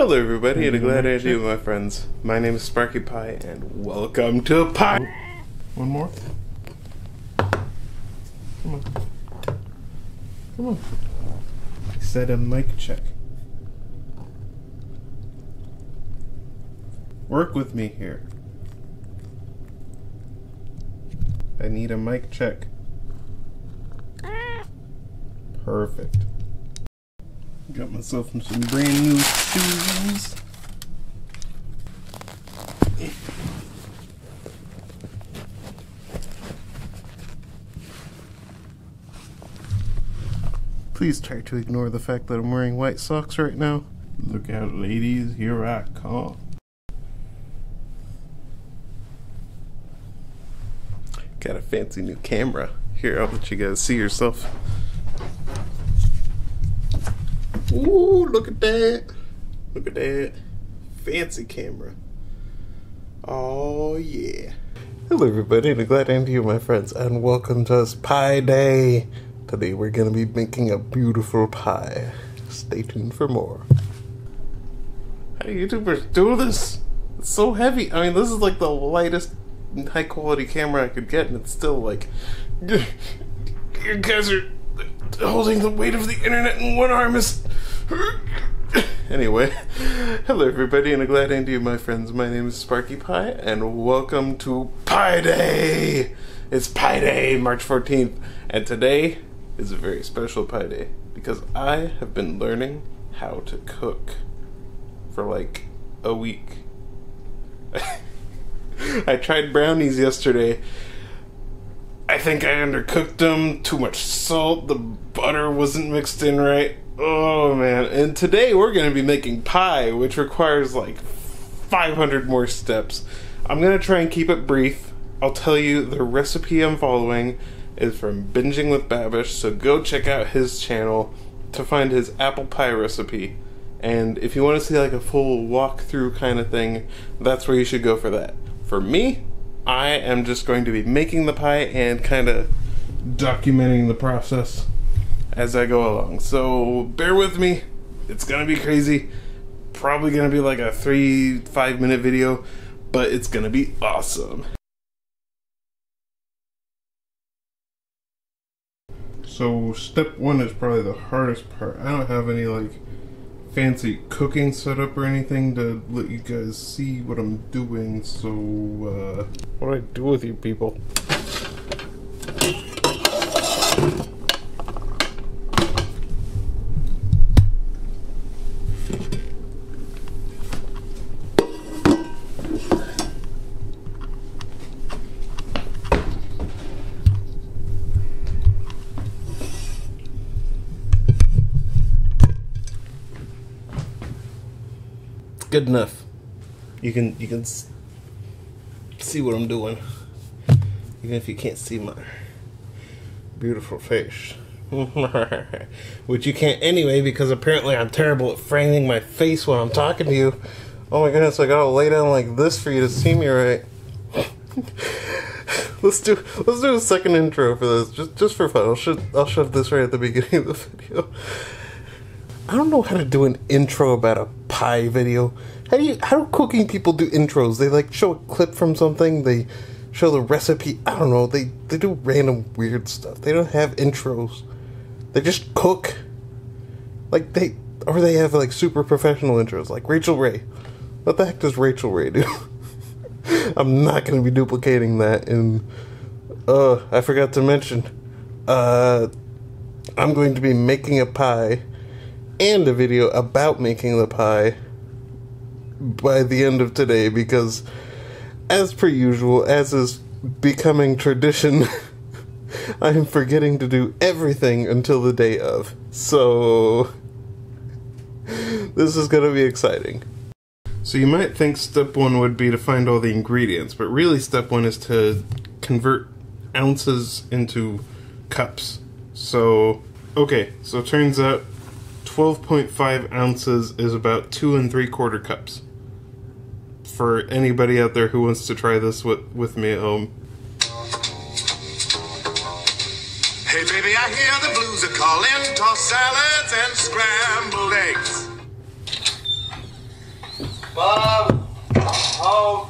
Hello, everybody, and a glad to you, mm-hmm. my friends. My name is Sparkypi, and welcome to Pie. Oh, one more. Come on. Come on. Set a mic check. Work with me here. I need a mic check. Ah. Perfect. Got myself some brand new shoes. Please try to ignore the fact that I'm wearing white socks right now. Look out, ladies, here I come. Got a fancy new camera. Here, I'll let you guys see yourself. Ooh, look at that. Look at that. Fancy camera. Oh, yeah. Hello, everybody, and glad I'm here, my friends, and welcome to us Pi Day. Today, we're going to be making a beautiful pie. Stay tuned for more. How do YouTubers do this? It's so heavy. I mean, this is like the lightest high quality camera I could get, and it's still like. You guys are holding the weight of the internet in one arm is. anyway, hello everybody, and a glad end to you, my friends. My name is Sparkypi, and welcome to Pi Day. It's Pi Day, March 14th, and today is a very special Pi Day because I have been learning how to cook for like a week. I tried brownies yesterday. I think I undercooked them. Too much salt. The butter wasn't mixed in right. Oh man. And today we're going to be making pie, which requires like 500 more steps. I'm going to try and keep it brief. I'll tell you the recipe I'm following is from Binging with Babish, so go check out his channel to find his apple pie recipe. And if you want to see like a full walkthrough kind of thing, that's where you should go for that. For me, I am just going to be making the pie and kind of documenting the process as I go along. So bear with me. It's going to be crazy. Probably going to be like a three, five minute video, but it's going to be awesome. So step one is probably the hardest part. I don't have any like fancy cooking setup or anything to let you guys see what I'm doing. So uh, what do I do with you people? Good enough. You can you can see what I'm doing, even if you can't see my beautiful face. Which you can't anyway because apparently I'm terrible at framing my face when I'm talking to you. Oh my goodness, I gotta lay down like this for you to see me right. let's do let's do a second intro for this, just just for fun. I'll shove I'll shove this right at the beginning of the video. I don't know how to do an intro about a pie video. How do you how do cooking people do intros? They like show a clip from something, they show the recipe. I don't know. They they do random weird stuff. They don't have intros. They just cook. Like they or they have like super professional intros like Rachael Ray. What the heck does Rachael Ray do? I'm not going to be duplicating that and uh I forgot to mention uh I'm going to be making a pie and a video about making the pie by the end of today because, as per usual, as is becoming tradition, I am forgetting to do everything until the day of. So, this is going to be exciting. So, you might think step one would be to find all the ingredients, but really, step one is to convert ounces into cups. So, okay, so turns out 12.5 ounces is about two and three quarter cups. For anybody out there who wants to try this with, with me at home. Hey baby, I hear the blues are calling, toss salads and scrambled eggs. Bob. Oh.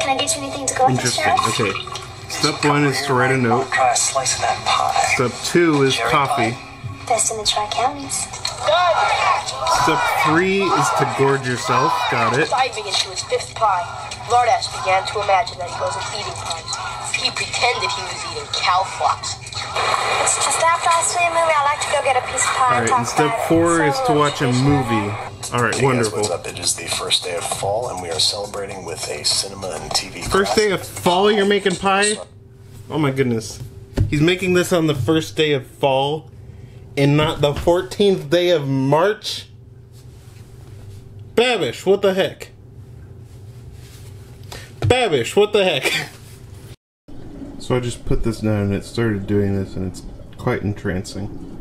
Can I get you anything to go with this, Interesting. Okay. Step one is to write a note. Slice of that pie. Step two is Cherry coffee. Best in the Tri Counties. Step three is to gorge yourself. Got it. Diving into his fifth pie, Lardass began to imagine that he wasn't eating pies. He pretended he was eating cow flops. It's just after I see a movie, I like to go get a piece of pie All and And step four is to watch a movie. All right. Hey guys, Wonderful. what's up? It is the first day of fall, and we are celebrating with a cinema and TV. First day of fall, you're making pie? Oh my goodness. He's making this on the first day of fall and not the 14th day of March? Babish, what the heck? Babish, what the heck? So I just put this down and it started doing this and it's quite entrancing.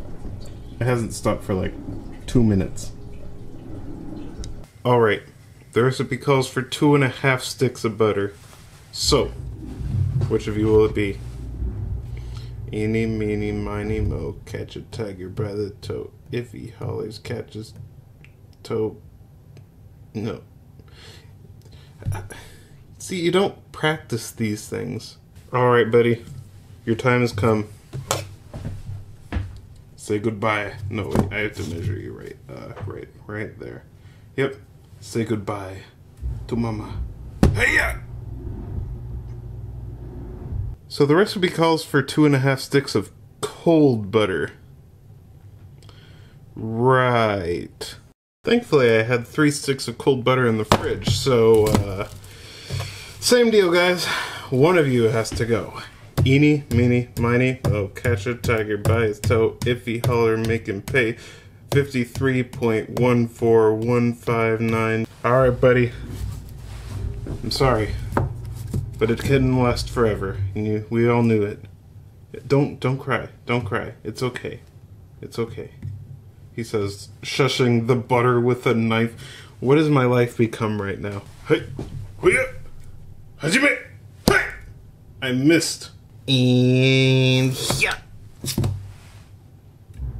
It hasn't stopped for like two minutes. Alright, the recipe calls for two and a half sticks of butter. So, which of you will it be? Eeny, meeny, miny, mo, catch a tiger by the toe. If he hollers, catches toe. No. See, you don't practice these things. Alright, buddy. Your time has come. Say goodbye. No, wait, I have to measure you right. Uh, right, right there. Yep. Say goodbye to mama. Hey ya! So the recipe calls for two and a half sticks of cold butter. Right. Thankfully, I had three sticks of cold butter in the fridge, so, uh, same deal, guys. One of you has to go. Eeny, meeny, miny, oh, catch a tiger by his toe. If he holler, make him pay. 53.14159. Alright, buddy. I'm sorry. But it couldn't last forever. And you, we all knew it. Don't, don't cry. Don't cry. It's okay. It's okay. He says, shushing the butter with a knife. What has my life become right now? Hey, Huya, Hajime, hey! I missed. And yeah.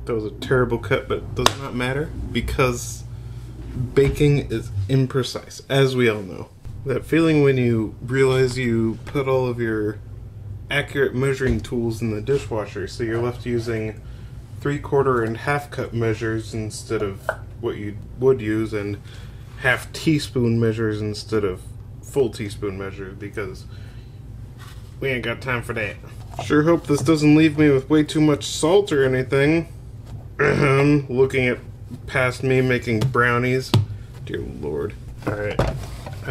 That was a terrible cut, but it does not matter because baking is imprecise, as we all know. That feeling when you realize you put all of your accurate measuring tools in the dishwasher, so you're left using three quarter and half cup measures instead of what you would use, and half teaspoon measures instead of full teaspoon measures because we ain't got time for that. Sure hope this doesn't leave me with way too much salt or anything. Looking at past me making brownies. Dear lord. Alright.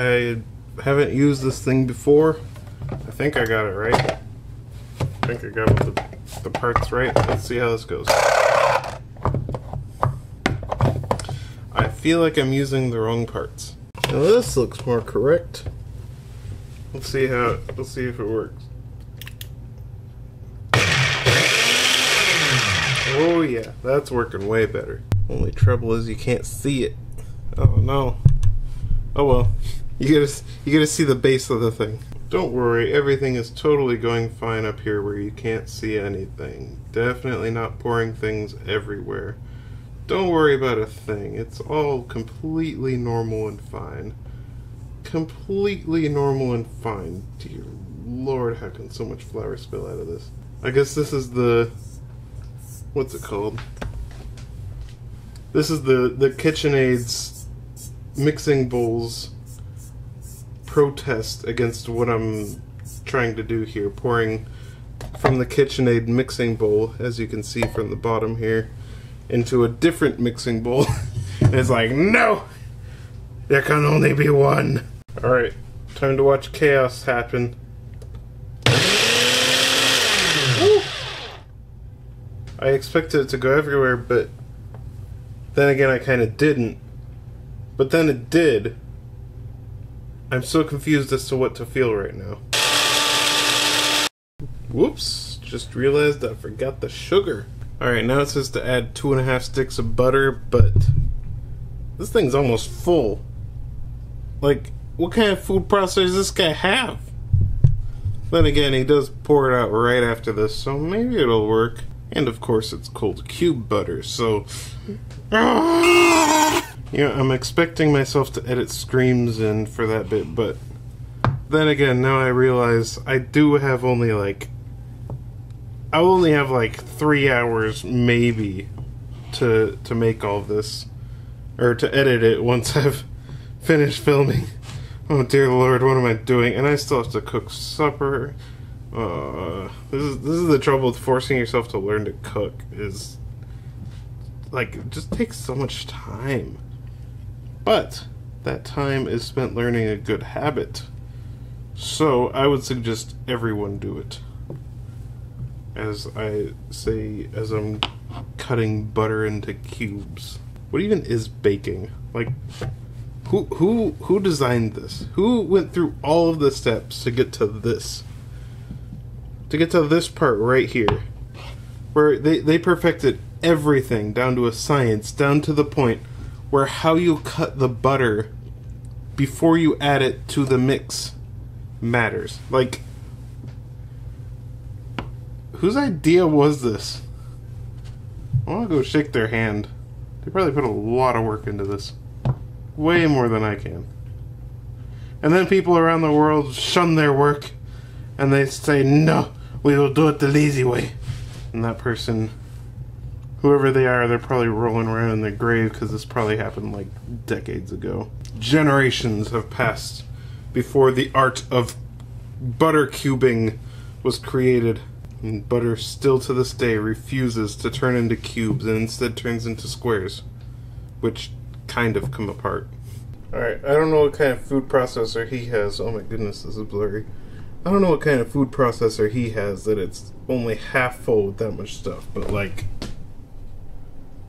I haven't used this thing before. I think I got it right. I think I got the, the parts right. Let's see how this goes. I feel like I'm using the wrong parts. Now this looks more correct. Let's see how. Let's see if it works. Oh yeah, that's working way better. Only trouble is you can't see it. Oh no. Oh well. You gotta you gotta see the base of the thing. Don't worry, everything is totally going fine up here where you can't see anything. Definitely not pouring things everywhere. Don't worry about a thing. It's all completely normal and fine. Completely normal and fine. Dear lord, how can so much flour spill out of this? I guess this is the what's it called? This is the the KitchenAid's mixing bowls protest against what I'm trying to do here, pouring from the KitchenAid mixing bowl, as you can see from the bottom here, into a different mixing bowl. it's like, no! There can only be one. Alright, time to watch chaos happen. I expected it to go everywhere, but then again, I kind of didn't. But then it did. I'm so confused as to what to feel right now. Whoops, just realized I forgot the sugar. Alright, now it says to add two and a half sticks of butter, but this thing's almost full. Like, what kind of food processor does this guy have? Then again, he does pour it out right after this, so maybe it'll work. And of course, it's cold cube butter, so. Yeah, I'm expecting myself to edit screams in for that bit, but then again, now I realize I do have only like. I only have like three hours, maybe, to to make all this, or to edit it once I've finished filming. Oh dear lord, what am I doing? And I still have to cook supper. Uh, this is this is the trouble with forcing yourself to learn to cook. Is like just takes so much time. But that time is spent learning a good habit. So I would suggest everyone do it. As I say, as I'm cutting butter into cubes. What even is baking? Like, who who who designed this? Who went through all of the steps to get to this? To get to this part right here, where they they perfected everything down to a science, down to the point where how you cut the butter before you add it to the mix matters. Like, whose idea was this? I want to go shake their hand. They probably put a lot of work into this. Way more than I can. And then people around the world shun their work and they say, no, we will do it the lazy way. And that person, whoever they are, they're probably rolling around in their grave because this probably happened like decades ago. Generations have passed before the art of butter cubing was created. And butter still to this day refuses to turn into cubes and instead turns into squares, which kind of come apart. Alright, I don't know what kind of food processor he has. Oh my goodness, this is blurry. I don't know what kind of food processor he has that it's only half full with that much stuff, but like.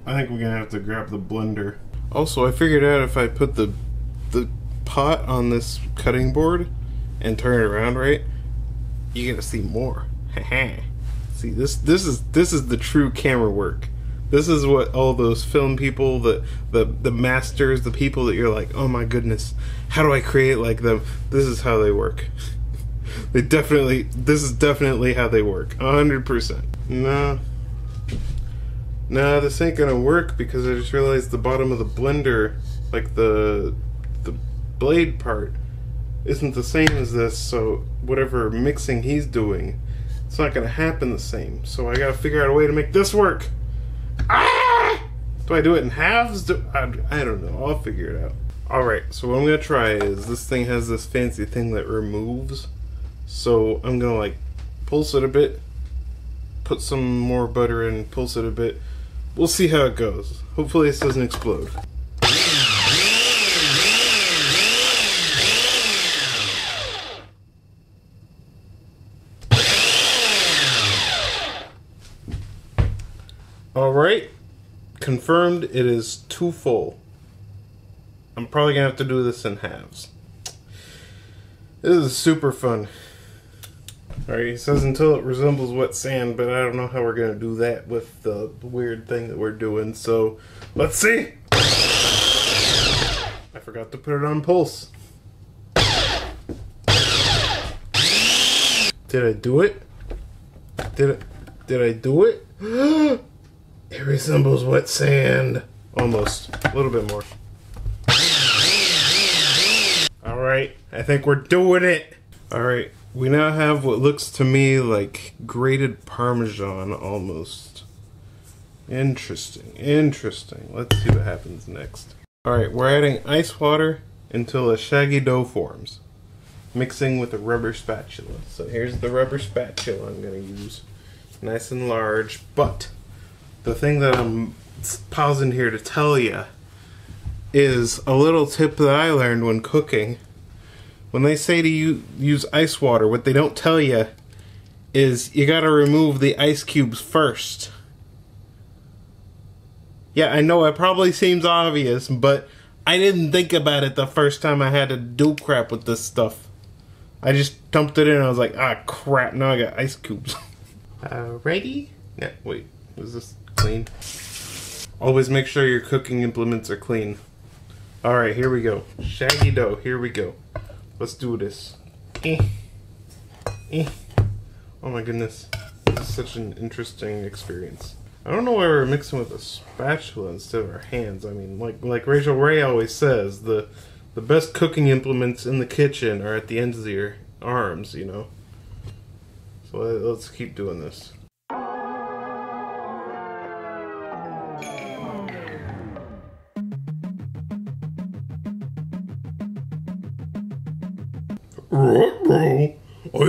I think we're gonna have to grab the blender. Also, I figured out if I put the the pot on this cutting board and turn it around right, you're gonna see more. see this this is this is the true camera work. This is what all those film people, the the the masters, the people that you're like, oh my goodness, how do I create like them? This is how they work. they definitely this is definitely how they work. Hundred percent. No. No, this ain't gonna work because I just realized the bottom of the blender, like the the blade part, isn't the same as this, so whatever mixing he's doing, it's not gonna happen the same. So I gotta figure out a way to make this work. Ah! Do I do it in halves? Do, I, I don't know. I'll figure it out. Alright, so what I'm gonna try is this thing has this fancy thing that removes. So I'm gonna like pulse it a bit, put some more butter in, pulse it a bit. We'll see how it goes. Hopefully this doesn't explode. Alright, confirmed it is too full. I'm probably gonna have to do this in halves. This is super fun. Alright, he says until it resembles wet sand, but I don't know how we're gonna do that with the weird thing that we're doing, so let's see! I forgot to put it on pulse. Did I do it? Did it? Did I do it? it resembles wet sand. Almost. A little bit more. Alright, I think we're doing it! Alright, we now have what looks to me like grated parmesan almost. Interesting, interesting. Let's see what happens next. Alright, we're adding ice water until a shaggy dough forms. Mixing with a rubber spatula. So here's the rubber spatula I'm going to use. Nice and large, but the thing that I'm pausing here to tell you is a little tip that I learned when cooking. When they say to you use ice water, what they don't tell you is you got to remove the ice cubes first. Yeah, I know it probably seems obvious, but I didn't think about it the first time I had to do crap with this stuff. I just dumped it in and I was like, ah, crap, now I got ice cubes. Alrighty. Yeah, wait, is this clean? Always make sure your cooking implements are clean. Alright, here we go. Shaggy dough, here we go. Let's do this. Eh. Eh. Oh my goodness. is such an interesting experience. I don't know why we're mixing with a spatula instead of our hands. I mean, like like Rachael Ray always says, the the best cooking implements in the kitchen are at the ends of your arms. You know. So let's keep doing this.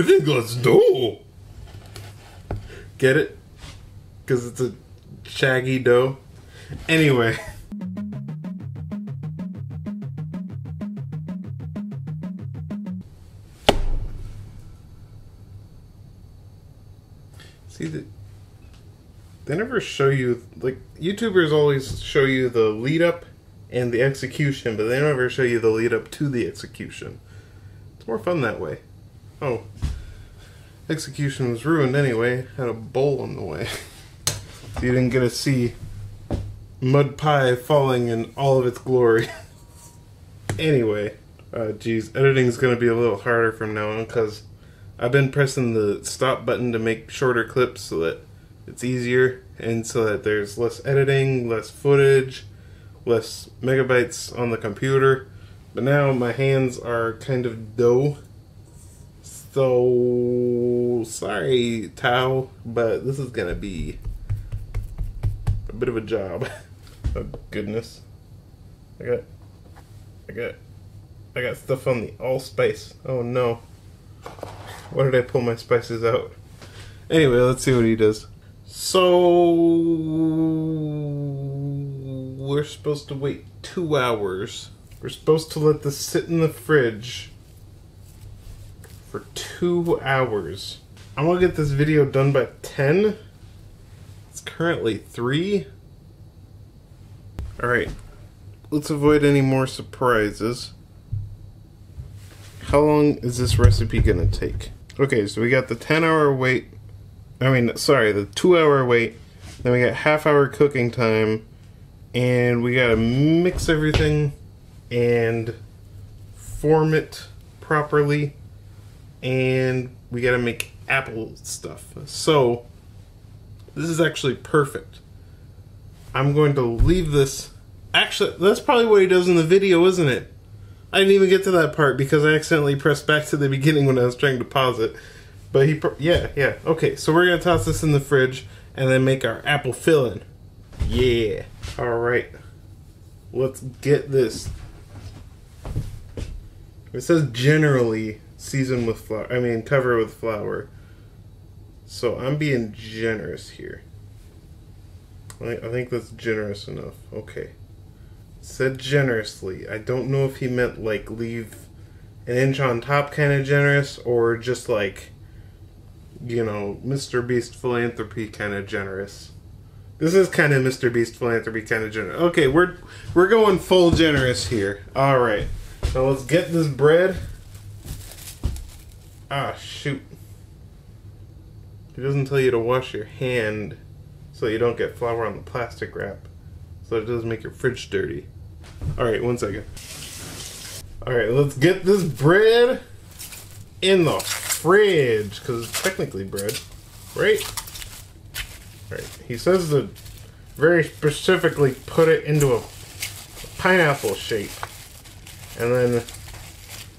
Think that's dough. Get it? Because it's a shaggy dough. Anyway. See the they never show you like YouTubers always show you the lead up and the execution, but they never show you the lead up to the execution. It's more fun that way. Oh. Execution was ruined anyway. Had a bowl in the way. so you didn't get to see mud pie falling in all of its glory. anyway, uh, geez, editing's gonna be a little harder from now on because I've been pressing the stop button to make shorter clips so that it's easier and so that there's less editing, less footage, less megabytes on the computer. But now my hands are kind of dough. So sorry, Tao, but this is gonna be a bit of a job. oh goodness. I got I got I got stuff on the allspice. Oh no. Why did I pull my spices out? Anyway, let's see what he does. So we're supposed to wait two hours. We're supposed to let this sit in the fridge for two hours. I'm gonna get this video done by 10. It's currently 3. Alright, let's avoid any more surprises. How long is this recipe gonna take? Okay, so we got the 10 hour wait. I mean, sorry, the 2 hour wait. Then we got half hour cooking time. And we gotta mix everything and form it properly. And we gotta make apple stuff. So, this is actually perfect. I'm going to leave this. Actually, that's probably what he does in the video, isn't it? I didn't even get to that part because I accidentally pressed back to the beginning when I was trying to pause it. But he, yeah, yeah. Okay, so we're gonna toss this in the fridge and then make our apple filling. Yeah. All right. Let's get this. It says generally season with flour. I mean, cover with flour. So I'm being generous here. I, think that's generous enough. Okay. Said generously. I don't know if he meant like leave an inch on top kind of generous or just like, you know, Mr. Beast philanthropy kind of generous. This is kind of Mr. Beast philanthropy kind of generous. Okay, we're we're going full generous here. All right. Now let's get this bread. Ah, shoot. It doesn't tell you to wash your hand so you don't get flour on the plastic wrap. So it doesn't make your fridge dirty. Alright, one second. Alright, let's get this bread in the fridge. Because it's technically bread. Right? Alright, he says to very specifically put it into a pineapple shape. And then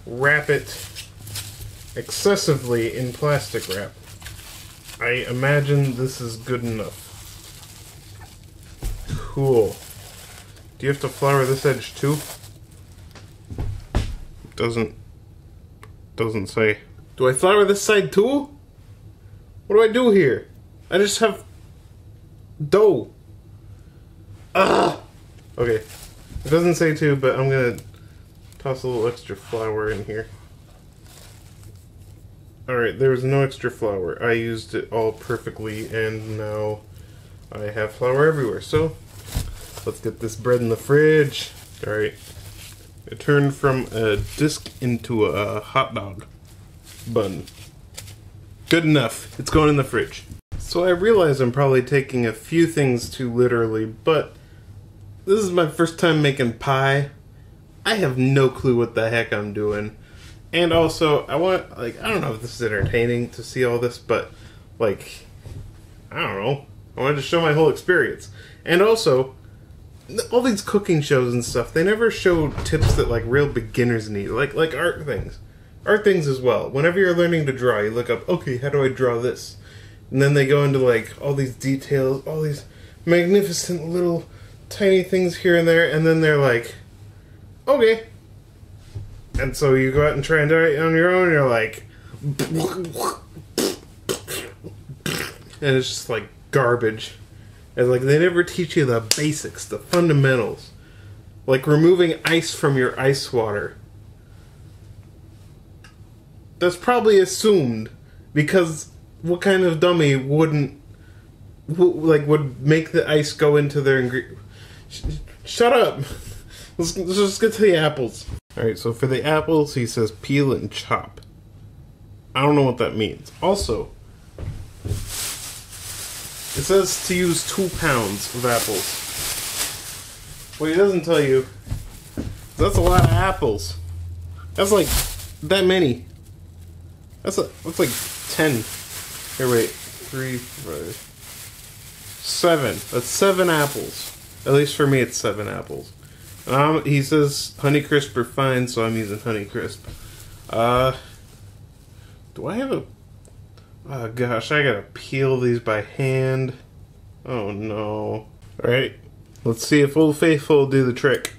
wrap it excessively in plastic wrap. I imagine this is good enough. Cool. Do you have to flour this edge too? Doesn't doesn't say. Do I flour this side too? What do I do here? I just have dough. Ah. Okay. It doesn't say to, but I'm gonna toss a little extra flour in here. Alright, there was no extra flour. I used it all perfectly, and now I have flour everywhere. So, let's get this bread in the fridge. Alright. It turned from a disc into a hot dog bun. Good enough. It's going in the fridge. So I realize I'm probably taking a few things too literally, but this is my first time making pie. I have no clue what the heck I'm doing. And also, I want, like, I don't know if this is entertaining to see all this, but, like, I don't know. I wanted to show my whole experience. And also, all these cooking shows and stuff, they never show tips that like real beginners need, like like art things. Art things as well. Whenever you're learning to draw, you look up, okay, how do I draw this? And then they go into like all these details, all these magnificent little tiny things here and there, and then they're like, okay. And so you go out and try and do it on your own, you're like, and it's just like garbage. And like they never teach you the basics, the fundamentals. Like removing ice from your ice water. That's probably assumed because what kind of dummy wouldn't like would make the ice go into their ingredient? Sh- shut up. Let's, let's just get to the apples. All right, so for the apples, he says peel and chop. I don't know what that means. Also, it says to use two pounds of apples. What he doesn't tell you, that's a lot of apples. That's like that many. That's a that's like ten. Here, wait, three, five, seven. That's seven apples. At least for me, it's seven apples. Um, he says Honeycrisp are fine, so I'm using Honeycrisp. Uh, do I have a? Oh gosh, I gotta peel these by hand. Oh no! All right, let's see if Old Faithful will do the trick.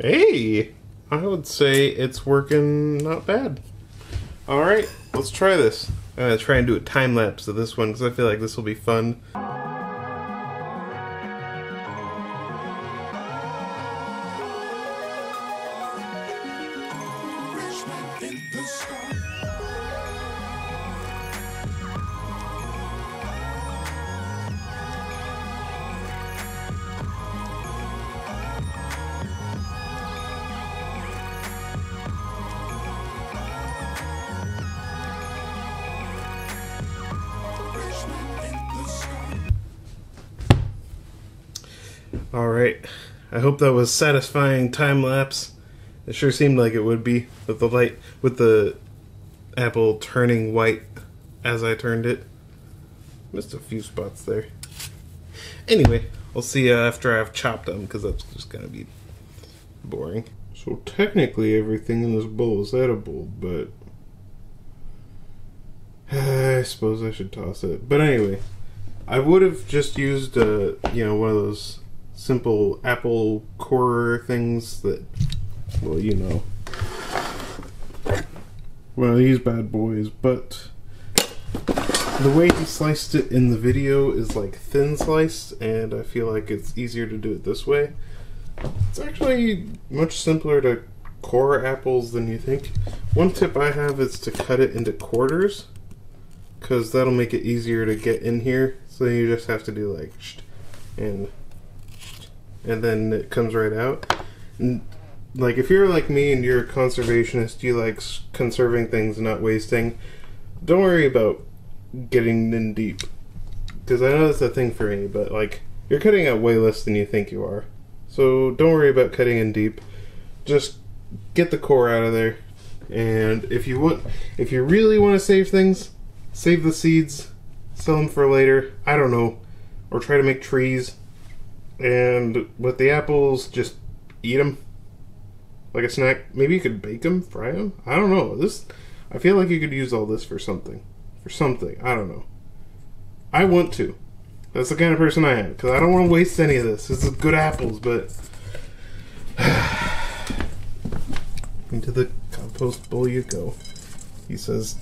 Hey, I would say it's working not bad. All right, let's try this. I'm gonna try and do a time lapse of this one because I feel like this will be fun. I hope that was satisfying time lapse. It sure seemed like it would be with the light with the apple turning white as I turned it. Missed a few spots there. Anyway, I'll see you after I've chopped them because that's just gonna be boring. So technically, everything in this bowl is edible, but I suppose I should toss it. But anyway, I would have just used uh, you know one of those simple apple core things that well you know. Well these bad boys but the way he sliced it in the video is like thin sliced and I feel like it's easier to do it this way. It's actually much simpler to core apples than you think. One tip I have is to cut it into quarters because that'll make it easier to get in here so you just have to do like and and then it comes right out. And, like if you're like me and you're a conservationist, you like conserving things and not wasting. Don't worry about getting in deep, because I know that's a thing for me. But like you're cutting out way less than you think you are, so don't worry about cutting in deep. Just get the core out of there, and if you want, if you really want to save things, save the seeds, sell them for later. I don't know, or try to make trees and with the apples, just eat them like a snack. Maybe you could bake them, fry them. I don't know. This, I feel like you could use all this for something, for something. I don't know. I want to. That's the kind of person I am because I don't want to waste any of this. This is good apples, but into the compost bowl you go. He says,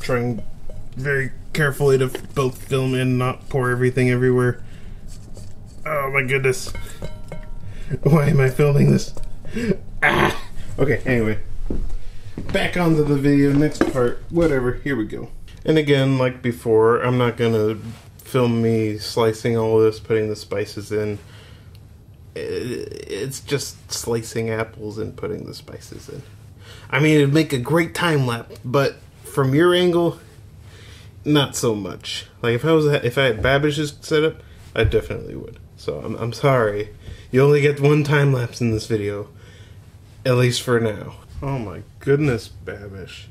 trying very carefully to both film and not pour everything everywhere. Oh my goodness. Why am I filming this? Ah! Okay, anyway. Back onto the video, next part. Whatever, here we go. And again, like before, I'm not gonna film me slicing all this, putting the spices in. It's just slicing apples and putting the spices in. I mean, it'd make a great time lapse, but from your angle, not so much. Like if I was if I had Babish's setup, I definitely would. So I'm I'm sorry. You only get one time lapse in this video. At least for now. Oh my goodness, Babish.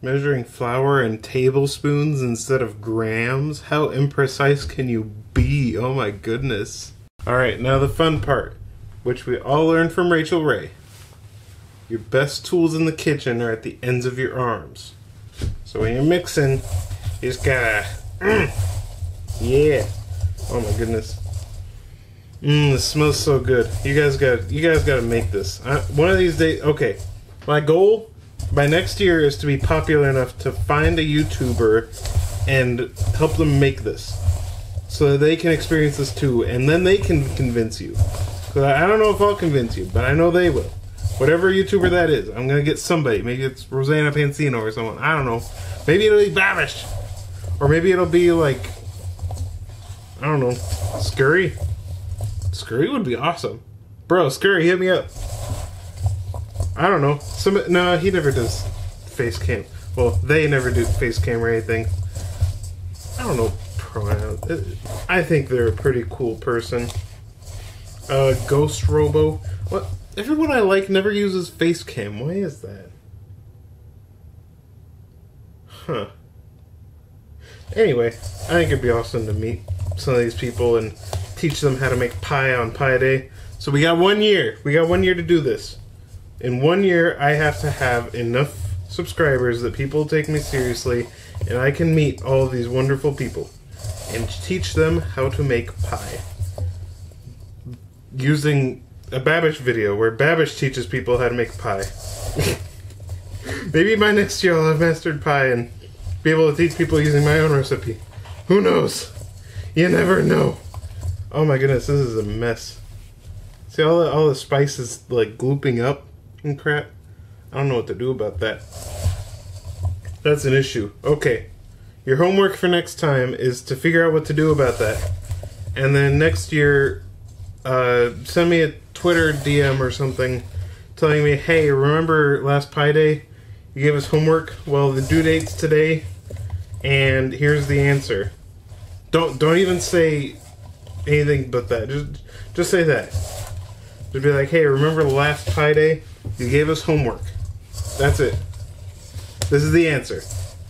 Measuring flour in tablespoons instead of grams? How imprecise can you be? Oh my goodness. Alright, now the fun part, which we all learned from Rachael Ray. Your best tools in the kitchen are at the ends of your arms. So when you're mixing, you just gotta. Mm, yeah. Oh my goodness. Mmm, this smells so good. You guys got you guys got to make this. I, one of these days. Okay, my goal by next year is to be popular enough to find a YouTuber and help them make this, so that they can experience this too, and then they can convince you. 'Cause I I don't know if I'll convince you, but I know they will. Whatever YouTuber that is, I'm gonna get somebody. Maybe it's Rosanna Pansino or someone. I don't know. Maybe it'll be Babish, or maybe it'll be like I don't know, Scurry. Scurry would be awesome. Bro, Scurry, hit me up. I don't know. Some no, he never does face cam. Well, they never do face cam or anything. I don't know. Uh, I think they're a pretty cool person. Uh, Ghost Robo. What? Everyone I like never uses face cam. Why is that? Huh. Anyway, I think it'd be awesome to meet some of these people and teach them how to make pie on Pi Day. So we got one year. We got one year to do this. In one year, I have to have enough subscribers that people take me seriously, and I can meet all these wonderful people and teach them how to make pie using a Babish video where Babish teaches people how to make pie. Maybe by next year I'll have mastered pie and be able to teach people using my own recipe. Who knows? You never know. Oh my goodness, this is a mess. See all the, all the spices like glooping up and crap. I don't know what to do about that. That's an issue. Okay. Your homework for next time is to figure out what to do about that. And then next year uh, send me a Twitter DM or something telling me, hey, remember last Pi Day? You gave us homework? Well, the due date's today, and here's the answer. Don't don't even say anything but that. Just just say that. Just be like, hey, remember the last Pi Day? You gave us homework. That's it. This is the answer.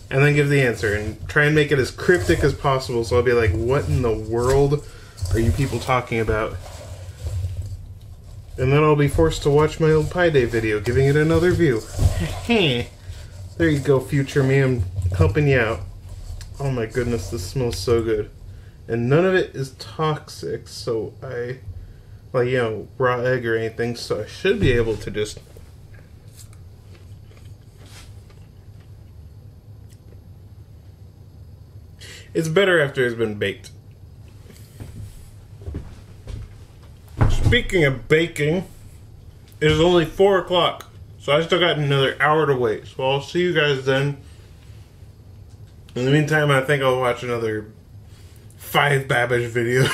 And then give the answer and try and make it as cryptic as possible so I'll be like, what in the world are you people talking about? And then I'll be forced to watch my old Pi Day video, giving it another view. there you go, future me. I'm helping you out. Oh my goodness, this smells so good. And none of it is toxic, so I. Like, you know, raw egg or anything, so I should be able to just. It's better after it's been baked. Speaking of baking, it is only 4 o'clock, so I still got another hour to wait. So I'll see you guys then. In the meantime, I think I'll watch another five Babish video.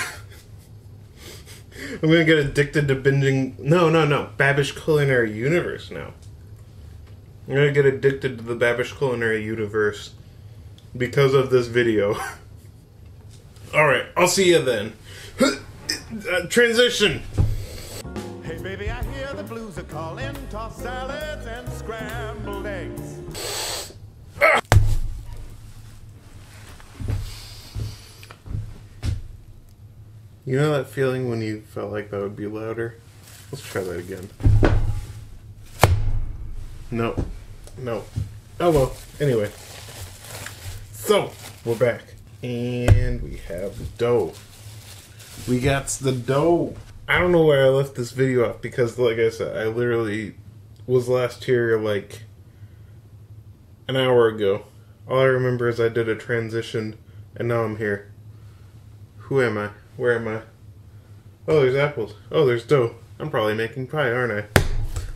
I'm gonna get addicted to binging. No, no, no. Babish Culinary Universe now. I'm gonna get addicted to the Babish Culinary Universe because of this video. Alright, I'll see you then. Uh, transition! Hey baby, I hear the blues are calling. Toss salads and scrambled eggs. You know that feeling when you felt like that would be louder? Let's try that again. No. No. Oh well. Anyway. So, we're back. And we have the dough. We got the dough. I don't know where I left this video off because, like I said, I literally was last here like an hour ago. All I remember is I did a transition and now I'm here. Who am I? Where am I? Oh, there's apples. Oh, there's dough. I'm probably making pie, aren't I?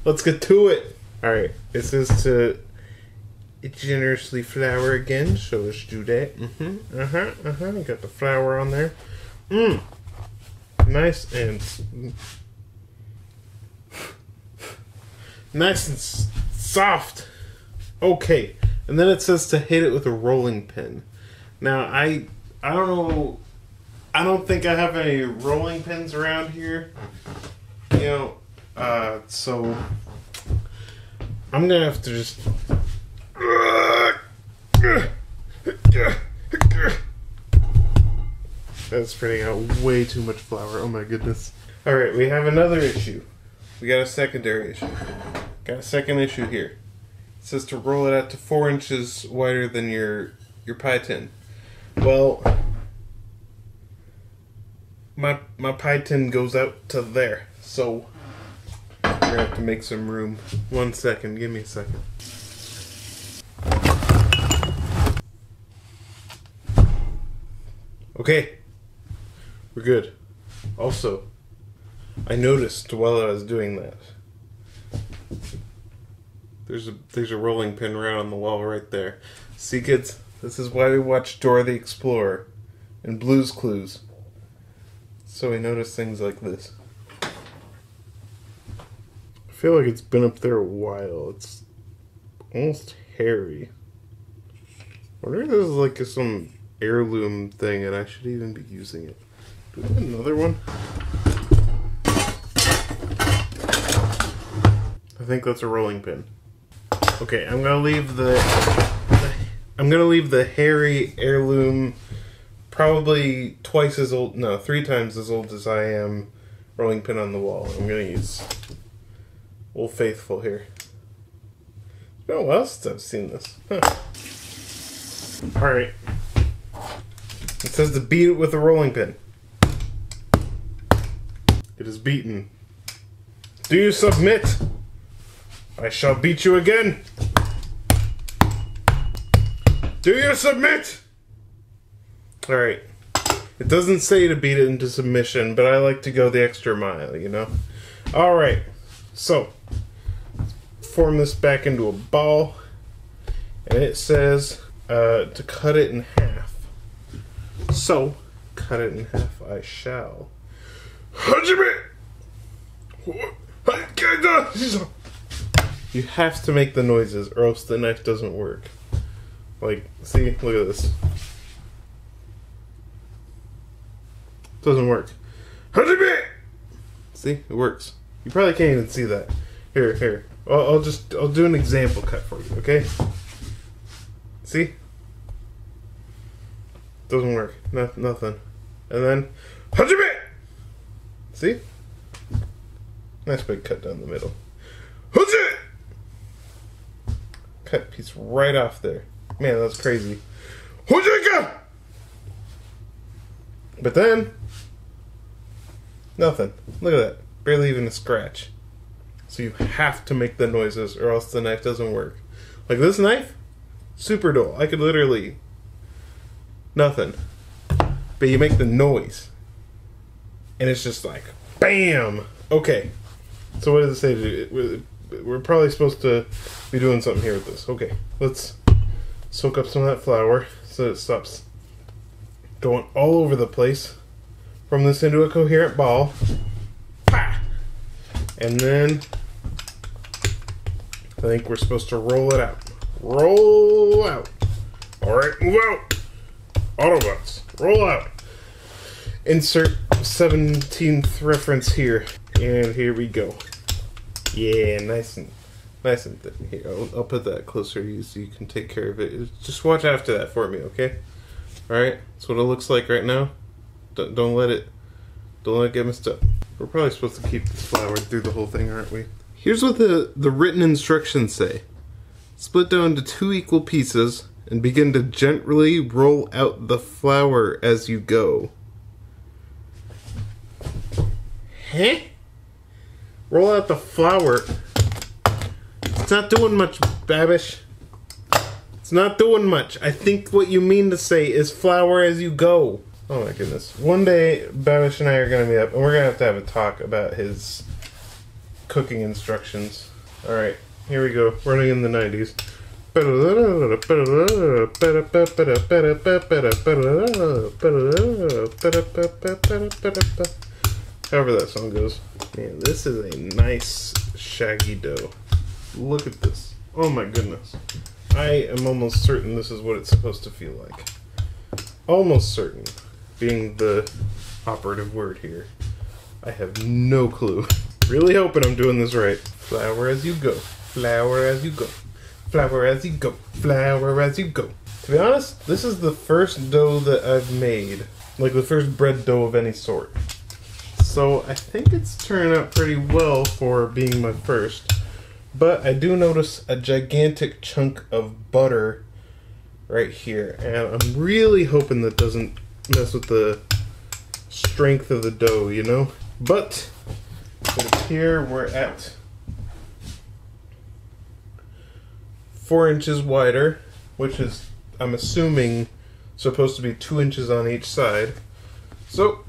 Let's get to it. Alright, this is to it generously flour again, so let's do that. Mm-hmm. Uh-huh. Uh-huh. Got the flour on there. Mmm. Nice and nice and soft. Okay. And then it says to hit it with a rolling pin. Now I I don't know I don't think I have any rolling pins around here. You know, uh, so I'm gonna have to just That's spreading out way too much flour. Oh my goodness. Alright, we have another issue. We got a secondary issue. Got a second issue here. It says to roll it out to four inches wider than your your pie tin. Well, my my pie tin goes out to there, so we're gonna have to make some room. One second, give me a second. Okay, we're good. Also, I noticed while I was doing that. There's a there's a rolling pin right on the wall right there. See kids, this is why we watch Dora the Explorer and Blue's Clues. So we notice things like this. I feel like it's been up there a while. It's almost hairy. I wonder if this is like some heirloom thing and I should even be using it. Do we have another one? I think that's a rolling pin. Okay, I'm gonna leave the, the I'm gonna leave the hairy heirloom probably twice as old no, three times as old as I am rolling pin on the wall. I'm gonna use Old Faithful here. It's been a while since I've seen this. Huh. Alright. It says to beat it with a rolling pin. It is beaten. Do you submit? I shall beat you again. Do you submit? Alright. It doesn't say to beat it into submission, but I like to go the extra mile, you know? Alright. So, form this back into a ball. And it says uh, to cut it in half. So, cut it in half I shall. You have to make the noises or else the knife doesn't work. Like, see, look at this. Doesn't work. See, it works. You probably can't even see that. Here, here. I'll, I'll just, I'll do an example cut for you, okay? See? Doesn't work. No, nothing. And then, Hajime! See? Nice big cut down the middle. Hajime! Cut piece right off there. Man, that's crazy. Hojika! But then, nothing. Look at that. Barely even a scratch. So you have to make the noises or else the knife doesn't work. Like this knife, super dull. I could literally nothing. But you make the noise. And it's just like BAM! Okay. So what does it say to do? We're probably supposed to be doing something here with this. Okay. Let's soak up some of that flour so it stops going all over the place. Form this into a coherent ball. And then I think we're supposed to roll it out. Roll out. Alright, move out. Autobots, roll out. Insert 17th reference here. And here we go. Yeah, nice and nice and thin. Here, I'll, I'll put that closer to you so you can take care of it. Just watch after that for me, okay? Alright, that's what it looks like right now. Don't, don't let it don't let it get messed up. We're probably supposed to keep this flour through the whole thing, aren't we? Here's what the, the written instructions say. Split dough into two equal pieces and begin to gently roll out the flour as you go. Huh? Roll out the flour. It's not doing much, Babish. It's not doing much. I think what you mean to say is flour as you go. Oh my goodness. One day, Babish and I are going to meet up, and we're going to have to have a talk about his cooking instructions. Alright, here we go. Running in the 90s. However that song goes. Man, this is a nice shaggy dough. Look at this. Oh my goodness. I am almost certain this is what it's supposed to feel like. Almost certain, being the operative word here. I have no clue. Really hoping I'm doing this right. Flour as you go. Flour as you go. Flour as you go. Flour as you go. To be honest, this is the first dough that I've made. Like the first bread dough of any sort. So I think it's turning out pretty well for being my first. But I do notice a gigantic chunk of butter right here. And I'm really hoping that doesn't mess with the strength of the dough, you know? But here we're at four inches wider, which is, I'm assuming, supposed to be two inches on each side. So,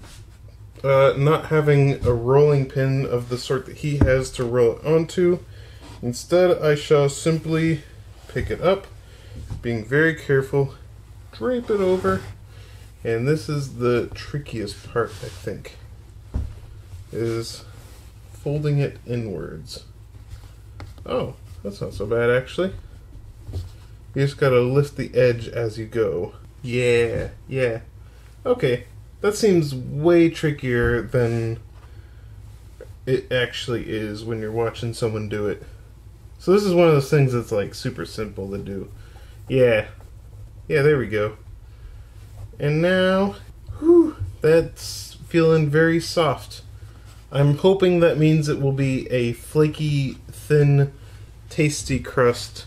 uh, not having a rolling pin of the sort that he has to roll it onto, instead I shall simply pick it up, being very careful, drape it over, and this is the trickiest part, I think, is folding it inwards. Oh, that's not so bad actually. You just gotta lift the edge as you go. Yeah, yeah. Okay, that seems way trickier than it actually is when you're watching someone do it. So this is one of those things that's like super simple to do. Yeah. Yeah, there we go. And now, whew, that's feeling very soft. I'm hoping that means it will be a flaky, thin, tasty crust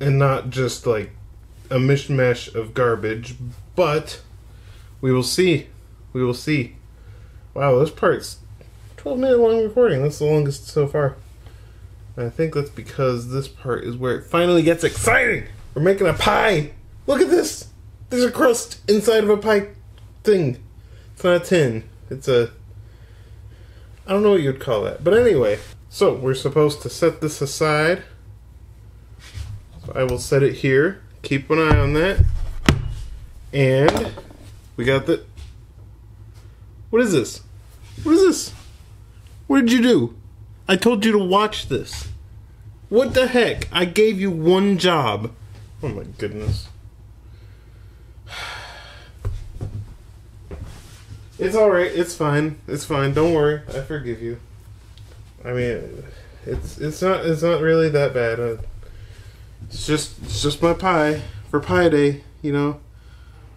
and not just like a mishmash of garbage, but we will see. We will see. Wow, this part's 12 minute long recording. That's the longest so far. And I think that's because this part is where it finally gets exciting. We're making a pie. Look at this. There's a crust inside of a pie thing. It's not a tin. It's a. I don't know what you'd call that. But anyway, so we're supposed to set this aside. So I will set it here. Keep an eye on that. And we got the. What is this? What is this? What did you do? I told you to watch this. What the heck? I gave you one job. Oh my goodness. It's alright. It's fine. It's fine. Don't worry. I forgive you. I mean, it's it's not it's not really that bad. Uh, it's just it's just my pie for Pi Day. You know,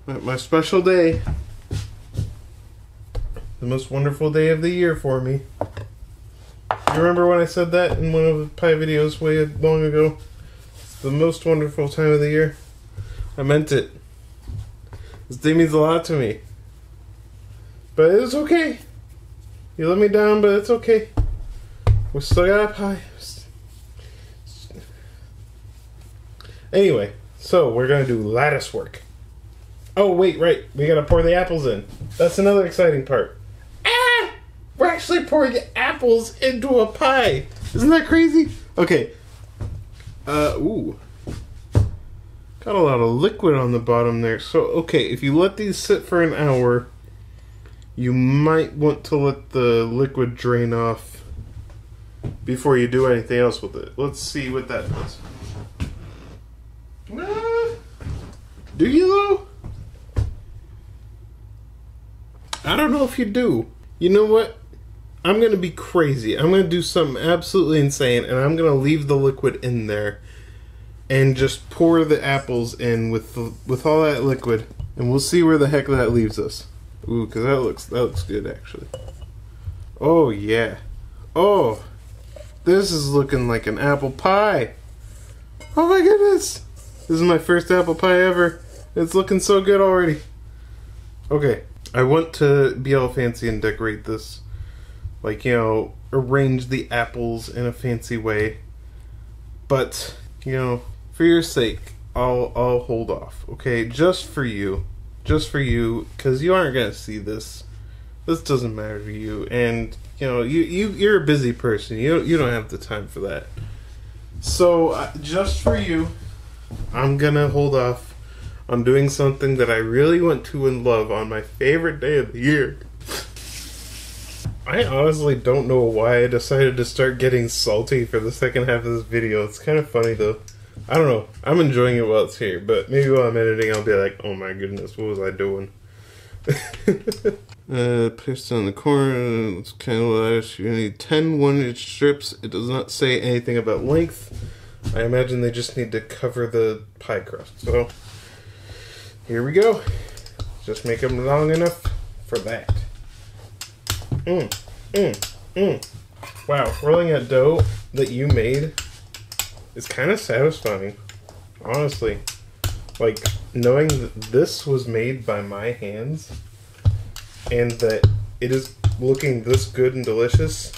my, my special day. The most wonderful day of the year for me. You remember when I said that in one of the pie videos way long ago? It's the most wonderful time of the year. I meant it. This day means a lot to me. But it's okay. You let me down, but it's okay. We still got a pie. Anyway, so we're gonna do lattice work. Oh wait, right. We gotta pour the apples in. That's another exciting part. Ah! We're actually pouring apples into a pie. Isn't that crazy? Okay. Uh, ooh. Got a lot of liquid on the bottom there. So, okay, if you let these sit for an hour, you might want to let the liquid drain off before you do anything else with it. Let's see what that does. Do you though? I don't know if you do. You know what? I'm gonna be crazy. I'm gonna do something absolutely insane, and I'm gonna leave the liquid in there, and just pour the apples in with the, with all that liquid, and we'll see where the heck that leaves us. Ooh, cause that looks that looks good actually. Oh yeah. Oh, this is looking like an apple pie. Oh my goodness. This is my first apple pie ever. It's looking so good already. Okay, I want to be all fancy and decorate this. Like, you know, arrange the apples in a fancy way. But, you know, for your sake, I'll I'll hold off. Okay, just for you. Just for you cuz you aren't to see this. This doesn't matter to you and, you know, you you you're a busy person. You you don't have the time for that. So, uh, just for you, I'm gonna hold off on doing something that I really want to and love on my favorite day of the year. I honestly don't know why I decided to start getting salty for the second half of this video. It's kind of funny though. I don't know. I'm enjoying it while it's here, but maybe while I'm editing, I'll be like, oh my goodness, what was I doing? uh, paste on the corner. It's kind of lattice. You need 10 one inch strips. It does not say anything about length. I imagine they just need to cover the pie crust. So here we go. Just make them long enough for that. Mmm, mmm, mmm. Wow, rolling out dough that you made is kind of satisfying. Honestly. Like, knowing that this was made by my hands and that it is looking this good and delicious,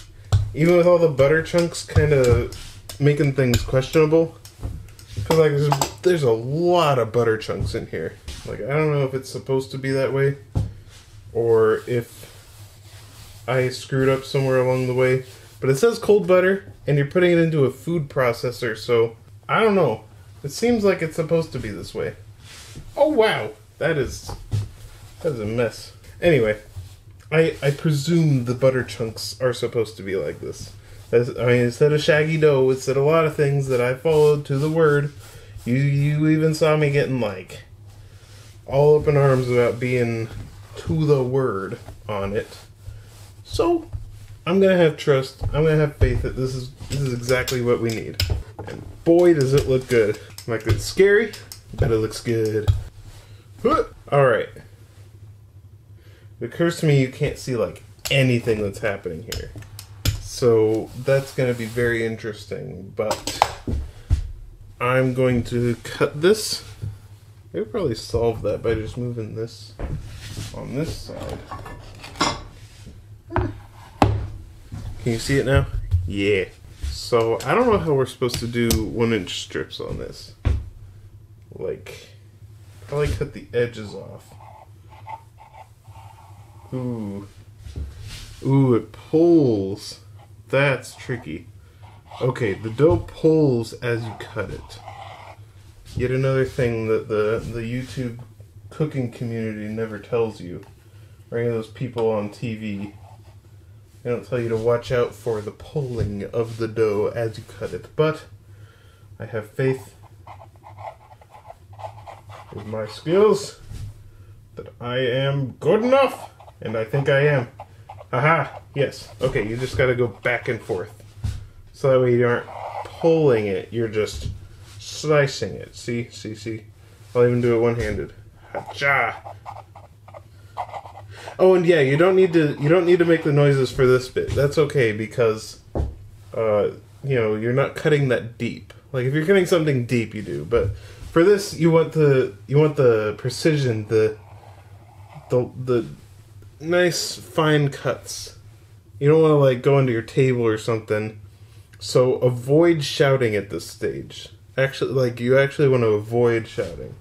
even with all the butter chunks kind of making things questionable. Cause like there's, there's a lot of butter chunks in here. Like I don't know if it's supposed to be that way, or if I screwed up somewhere along the way. But it says cold butter, and you're putting it into a food processor, so I don't know. It seems like it's supposed to be this way. Oh wow, that is that is a mess. Anyway, I I presume the butter chunks are supposed to be like this. I mean, instead of shaggy dough, it said a lot of things that I followed to the word. You you even saw me getting like all up in arms about being to the word on it. So I'm gonna have trust. I'm gonna have faith that this is this is exactly what we need. And boy, does it look good! Like it's scary, but it looks good. All right. It occurs to me you can't see like anything that's happening here. So that's to be very interesting, but I'm going to cut this. We'll probably solve that by just moving this on this side. Can you see it now? Yeah. So I don't know how we're supposed to do one inch strips on this. Like, probably cut the edges off. Ooh. Ooh, it pulls. That's tricky. Okay, the dough pulls as you cut it. Yet another thing that the, the YouTube cooking community never tells you. Or any of those people on TV. They don't tell you to watch out for the pulling of the dough as you cut it. But I have faith with my skills that I am good enough. And I think I am. Aha! Yes. Okay, you just gotta go back and forth. So that way you aren't pulling it, you're just slicing it. See? See, see? I'll even do it one handed. Hacha! Oh, and yeah, you don't need to you don't need to make the noises for this bit. That's okay because uh you know, you're not cutting that deep. Like if you're cutting something deep you do, but for this you want the you want the precision, the the the nice fine cuts. You don't want to like go under your table or something. So avoid shouting at this stage. Actually, like you actually want to avoid shouting.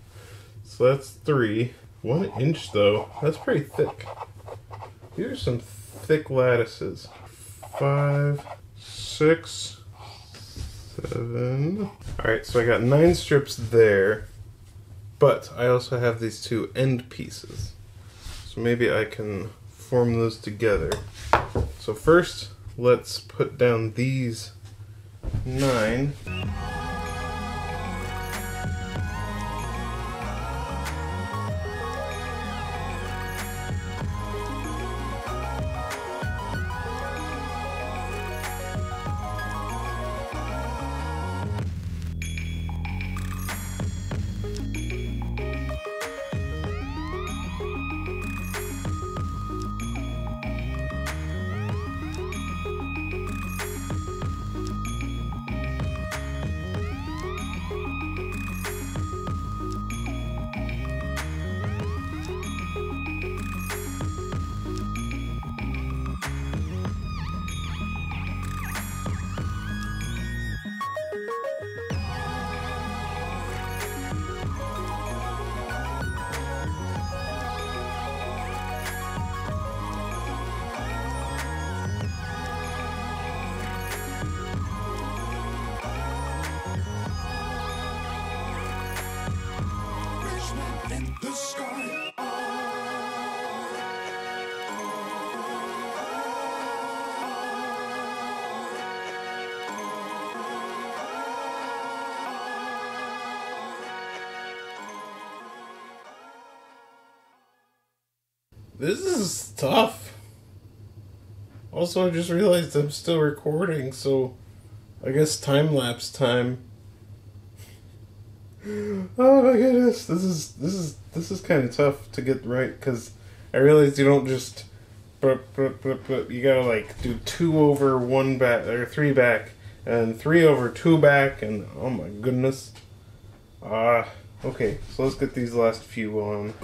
So that's three. One inch though. That's pretty thick. These are some thick lattices. Five, six, seven. Alright, so I got nine strips there. But I also have these two end pieces. So maybe I can form those together. So first, let's put down these nine. This is tough. Also, I just realized I'm still recording, so I guess time lapse time Oh my goodness, this is this is this is kind of tough to get right because I realized you don't just, you gotta like do two over one back or three back and three over two back and oh my goodness. Ah, okay, so let's get these last few on.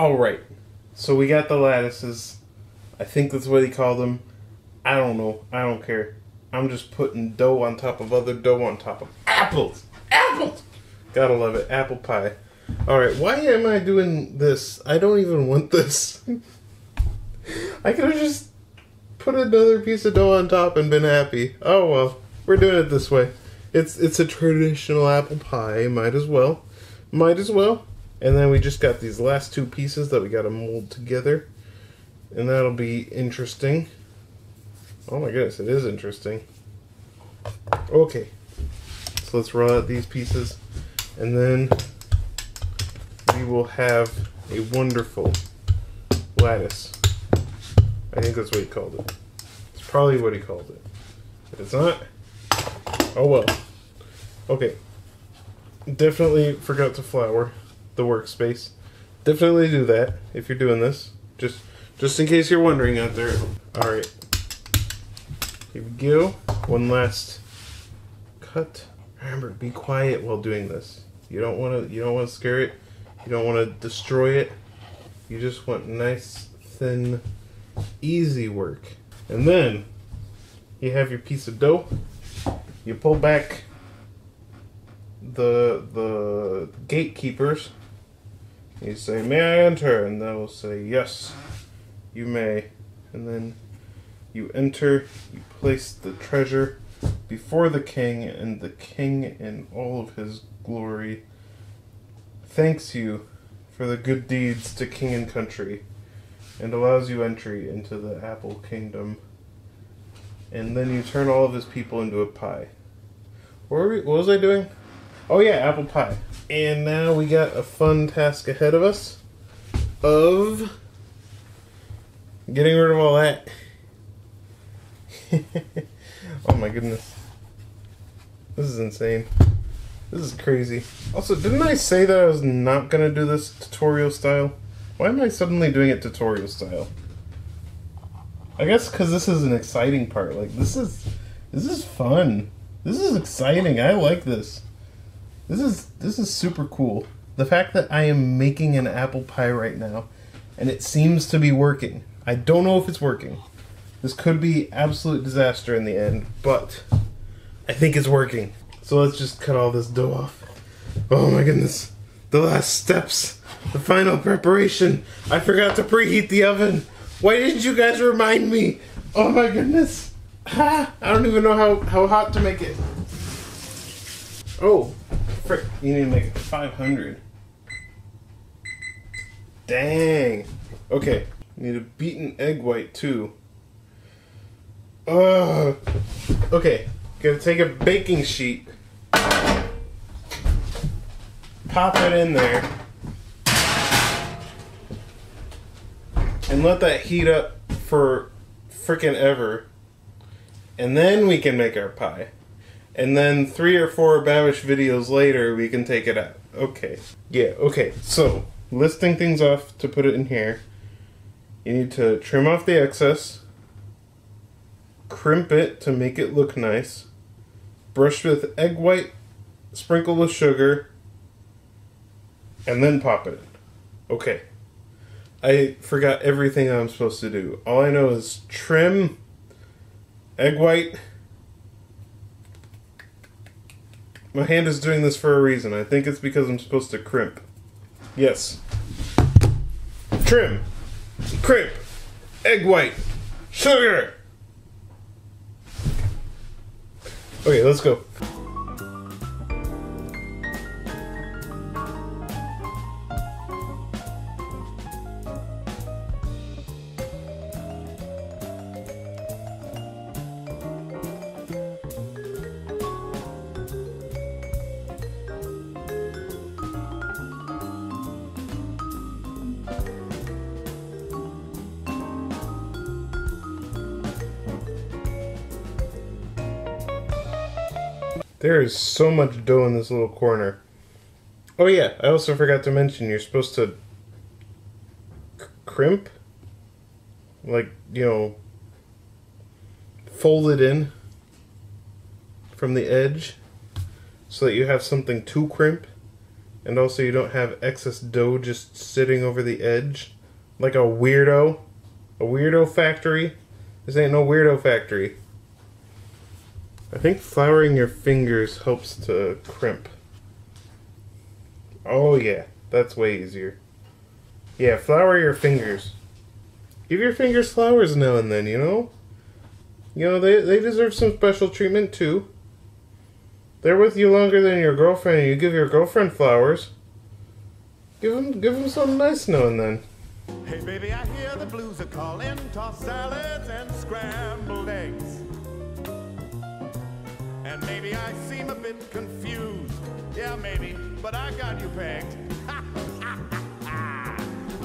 All right, so we got the lattices. I think that's what he called them. I don't know. I don't care. I'm just putting dough on top of other dough on top of apples. Apples! Gotta love it. Apple pie. Alright, why am I doing this? I don't even want this. I could have just put another piece of dough on top and been happy. Oh well. We're doing it this way. It's it's a traditional apple pie, might as well. Might as well. And then we just got these last two pieces that we gotta mold together and that'll be interesting. Oh my goodness, it is interesting. Okay, so let's roll out these pieces, and then we will have a wonderful lattice. I think that's what he called it. It's probably what he called it. If it's not, oh well. Okay, definitely forgot to flour the workspace. Definitely do that if you're doing this. Just just in case you're wondering out there. Alright. Here we go. One last cut. Remember, be quiet while doing this. You don't want to. You don't want to scare it. You don't want to destroy it. You just want nice, thin, easy work. And then you have your piece of dough. You pull back the the gatekeepers. You say, "May I enter?" And they will say, "Yes." you may. And then you enter, you place the treasure before the king, and the king, in all of his glory, thanks you for the good deeds to king and country, and allows you entry into the apple kingdom. And then you turn all of his people into a pie. What, we, what was I doing? Oh yeah, apple pie. And now we got a fun task ahead of us of Getting rid of all that. oh my goodness. This is insane. This is crazy. Also, didn't I say that I was not going to do this tutorial style? Why am I suddenly doing it tutorial style? I guess because this is an exciting part. Like, this is... This is fun. This is exciting. I like this. This is this is super cool. The fact that I am making an apple pie right now and it seems to be working. I don't know if it's working. This could be absolute disaster in the end, but I think it's working. So let's just cut all this dough off. Oh my goodness. The last steps. The final preparation. I forgot to preheat the oven. Why didn't you guys remind me? Oh my goodness. Ha! I don't even know how, how hot to make it. Oh, frick. You need to make it 500. Dang. Okay. Need a beaten egg white too. Ugh. Okay, gonna take a baking sheet, pop it in there, and let that heat up for freaking ever. And then we can make our pie. And then three or four Babish videos later, we can take it out. Okay. Yeah, okay. So, listing things off to put it in here. You need to trim off the excess, crimp it to make it look nice, brush with egg white, sprinkle with sugar, and then pop it. Okay. I forgot everything I'm supposed to do. All I know is trim, egg white. My hand is doing this for a reason. I think it's because I'm supposed to crimp. Yes. Trim crimp, egg white, sugar. Okay, let's go. There is so much dough in this little corner. Oh yeah, I also forgot to mention you're supposed to crimp, like you know, fold it in from the edge, so that you have something to crimp, and also you don't have excess dough just sitting over the edge, like a weirdo, a weirdo factory. This ain't no weirdo factory. I think flouring your fingers helps to crimp. Oh yeah, that's way easier. Yeah, flour your fingers. Give your fingers flowers now and then, you know? You know, they, they deserve some special treatment too. They're with you longer than your girlfriend, and you give your girlfriend flowers. Give them, give them something nice now and then. Hey baby, I hear the blues are calling. Tossed salads and scrambled eggs. And maybe I seem a bit confused. Yeah, maybe, but I got you pegged.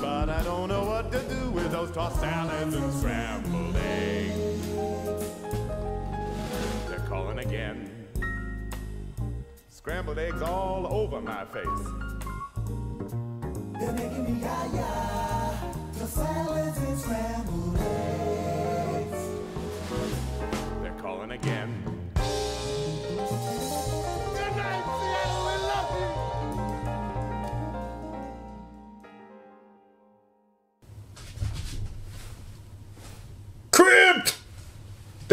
but I don't know what to do with those tossed salads and scrambled eggs. They're calling again. Scrambled eggs all over my face. They're making me yah-yah. The salads and scrambled eggs. They're calling again.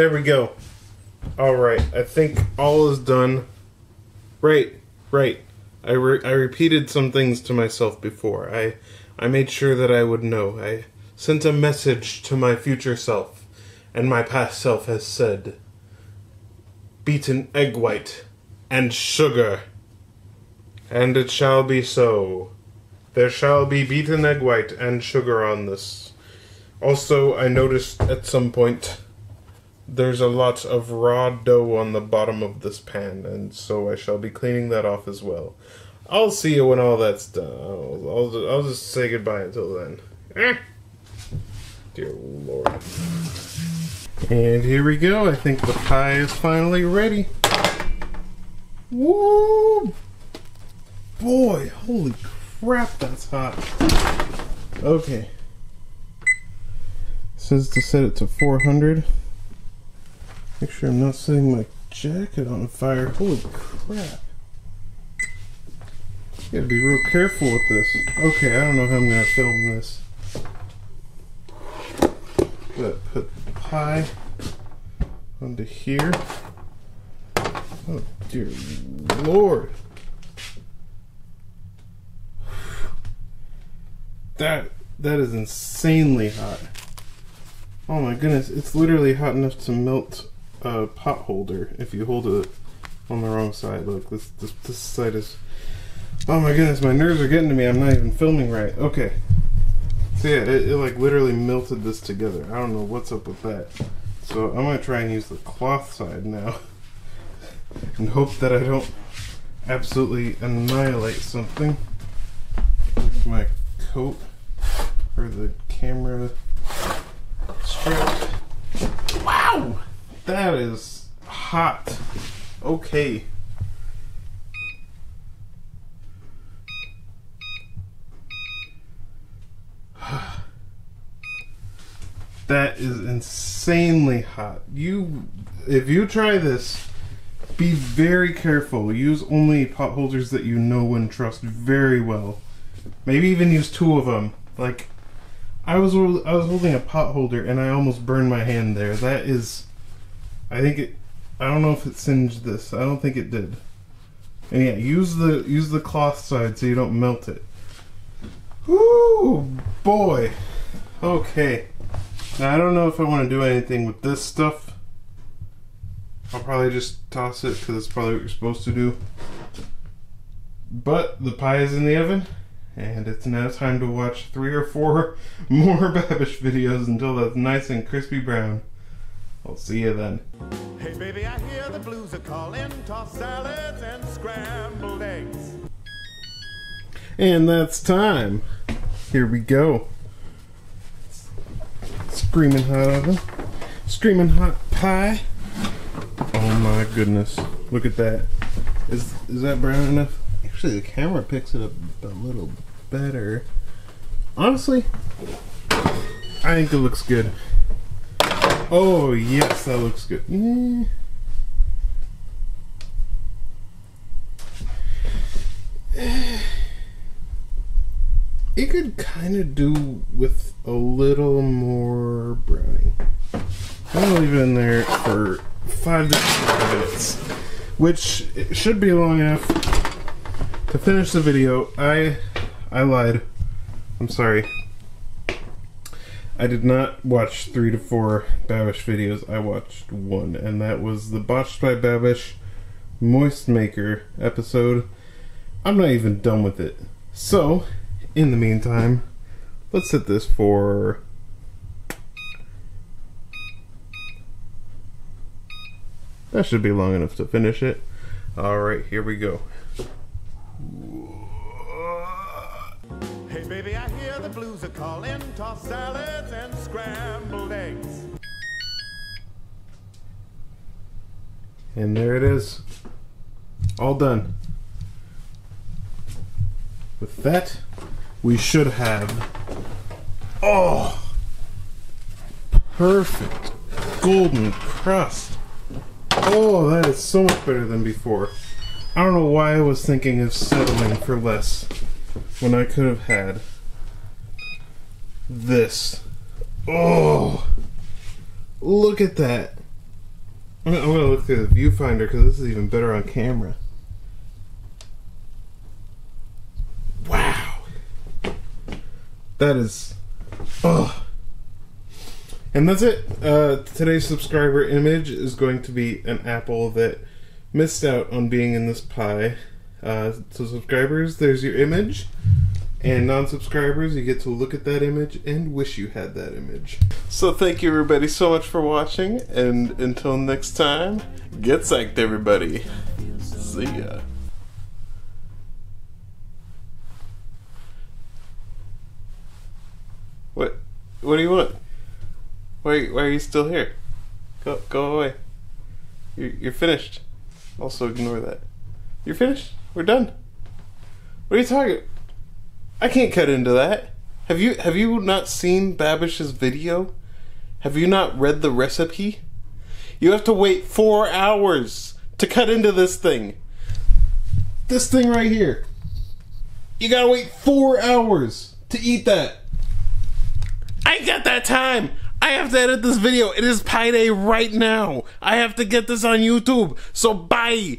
There we go. Alright, I think all is done. Right, right. I, re- I repeated some things to myself before. I, I made sure that I would know. I sent a message to my future self, and my past self has said beaten egg white and sugar. And it shall be so. There shall be beaten egg white and sugar on this. Also, I noticed at some point there's a lot of raw dough on the bottom of this pan, and so I shall be cleaning that off as well. I'll see you when all that's done. I'll, I'll, I'll just say goodbye until then. Eh. Dear Lord. And here we go. I think the pie is finally ready. Woo! Boy, holy crap, that's hot. Okay. says to set it to 400. Make sure I'm not setting my jacket on fire. Holy crap. Gotta be real careful with this. Okay, I don't know how I'm gonna film this. Gotta put the pie onto here. Oh dear lord. That that is insanely hot. Oh my goodness, it's literally hot enough to melt a pot holder if you hold it on the wrong side. Look, this this this side is. Oh my goodness, my nerves are getting to me. I'm not even filming right. Okay. So yeah, it, it like literally melted this together. I don't know what's up with that. So I'm gonna try and use the cloth side now, and hope that I don't absolutely annihilate something with my coat or the camera strap. Wow! That is hot. Okay. that is insanely hot. You if you try this, be very careful. Use only pot holders that you know and trust very well. Maybe even use two of them. Like I was I was holding a pot holder and I almost burned my hand there. That is I think it I don't know if it singed this. I don't think it did. And yeah, use the use the cloth side so you don't melt it. Whoo boy. Okay. Now I don't know if I want to do anything with this stuff. I'll probably just toss it because it's probably what you're supposed to do. But the pie is in the oven, and it's now time to watch three or four more Babish videos until that's nice and crispy brown. I'll see you then. Hey baby, I hear the blues are calling. Tossed salads and scrambled eggs. And that's time. Here we go. Screaming hot oven. Screaming hot pie. Oh my goodness. Look at that. Is is that brown enough? Actually, the camera picks it up a little better. Honestly, I think it looks good. Oh yes, that looks good. Mm. It could kind of do with a little more browning. I'll leave it in there for five to six minutes, which should be long enough to finish the video. I I lied. I'm sorry. I did not watch three to four Babish videos. I watched one, and that was the Botched by Babish Moist Maker episode. I'm not even done with it. So, in the meantime, let's set this for That should be long enough to finish it. Alright, here we go. Baby, I hear the blues are calling. Tossed salads and scrambled eggs. And there it is. All done. With that, we should have. Oh! Perfect golden crust. Oh, that is so much better than before. I don't know why I was thinking of settling for less when I could have had this. Oh! Look at that. I'm gonna, look through the viewfinder because this is even better on camera. Wow. That is. Oh. And that's it. Uh, today's subscriber image is going to be an apple that missed out on being in this pie. Uh, so, subscribers, there's your image. And non subscribers, you get to look at that image and wish you had that image. So, thank you everybody so much for watching. And until next time, get psyched, everybody. See ya. What? What do you want? Why? Why are you still here? Go, go away. You're, you're finished. Also, ignore that. You're finished. We're done. What are you talking? I can't cut into that. Have you Have you not seen Babish's video? Have you not read the recipe? You have to wait four hours to cut into this thing. This thing right here. You gotta wait four hours to eat that. I got that time. I have to edit this video. It is Pi Day right now. I have to get this on YouTube. So bye.